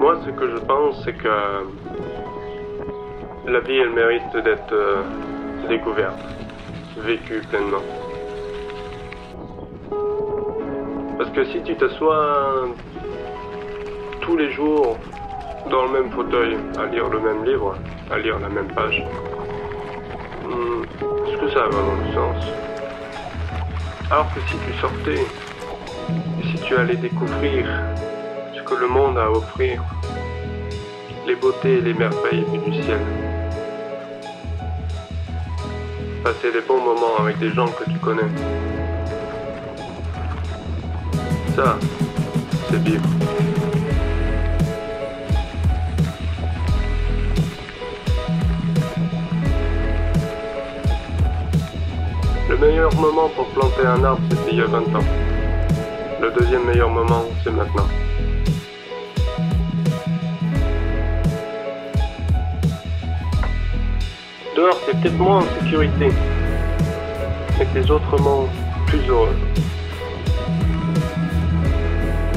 Moi, ce que je pense, c'est que la vie, elle mérite d'être euh, découverte, vécue pleinement. Parce que si tu t'assois tous les jours dans le même fauteuil à lire le même livre, à lire la même page, hmm, est-ce que ça a vraiment du sens? Alors que si tu sortais si tu allais découvrir que le monde a à offrir, les beautés et les merveilles du ciel, passer des bons moments avec des gens que tu connais, ça, c'est vivre. Le meilleur moment pour planter un arbre, c'était il y a 20 ans. Le deuxième meilleur moment, c'est maintenant. Dehors, t'es peut-être moins en sécurité, mais t'es autrement plus heureux.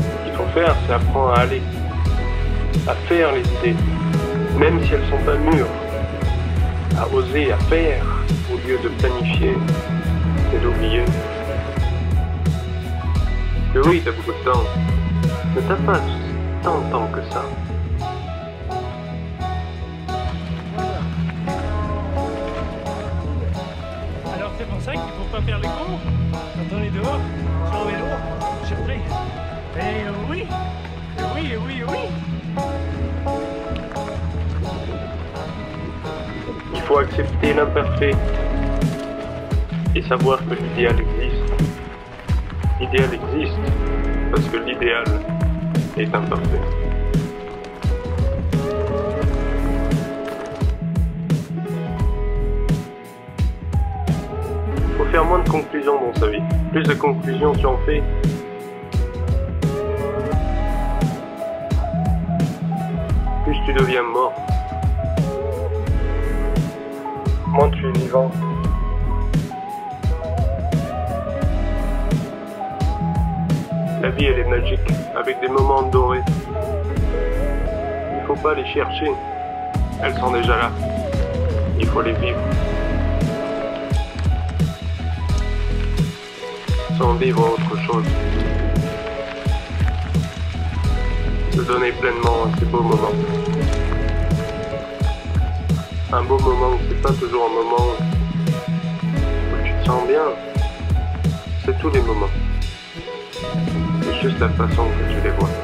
Ce qu'il faut faire, c'est apprendre à aller, à faire les idées, même si elles sont pas mûres, à oser, à faire, au lieu de planifier et d'oublier. Que oui, t'as beaucoup de temps, mais t'as pas tant de temps que ça. Faire les cons quand on est dehors, sur le vélo, prie. Eh oui, Eh oui, oui, eh oui. Il faut accepter l'imparfait et savoir que l'idéal existe. L'idéal existe parce que l'idéal est imparfait. Faire moins de conclusions dans sa vie. Plus de conclusions tu en fais, plus tu deviens mort. Moins tu es vivant. La vie, elle est magique, avec des moments dorés. Il faut pas les chercher. Elles sont déjà là. Il faut les vivre. Sans vivre autre chose. Se donner pleinement à ces beaux moments. Un beau moment, c'est pas toujours un moment où tu te sens bien. C'est tous les moments. C'est juste la façon que tu les vois.